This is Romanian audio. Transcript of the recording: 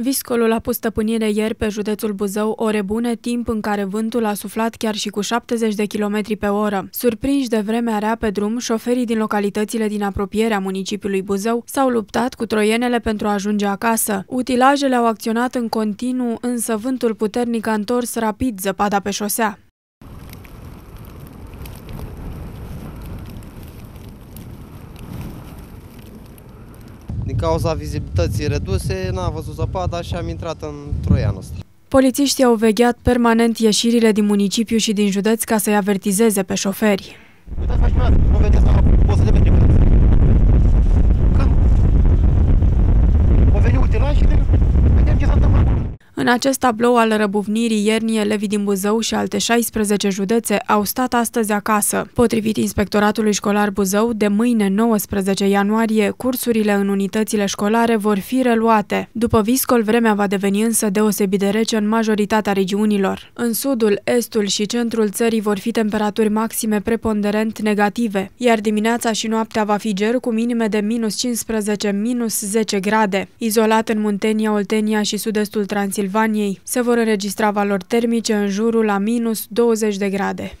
Viscolul a pus stăpânire ieri pe județul Buzău ore bune, timp în care vântul a suflat chiar și cu 70 de km pe oră. Surprinși de vremea rea pe drum, șoferii din localitățile din apropierea municipiului Buzău s-au luptat cu troienele pentru a ajunge acasă. Utilajele au acționat în continuu, însă vântul puternic a întors rapid zăpada pe șosea. Din cauza vizibilității reduse, n-a văzut zăpada și am intrat în Troianul ăsta. Polițiștii au vegheat permanent ieșirile din municipiu și din județ ca să-i avertizeze pe șoferi. Uitați, nu vedeți, În acest tablou al răbuvnirii iernii, elevii din Buzău și alte 16 județe au stat astăzi acasă. Potrivit Inspectoratului Școlar Buzău, de mâine 19 ianuarie, cursurile în unitățile școlare vor fi reluate. După viscol, vremea va deveni însă deosebit de rece în majoritatea regiunilor. În sudul, estul și centrul țării vor fi temperaturi maxime preponderent negative, iar dimineața și noaptea va fi ger cu minime de minus 15, minus 10 grade. Izolat în Muntenia, Oltenia și sud-estul Transilvaniei, se vor înregistra valori termice în jurul la minus 20 de grade.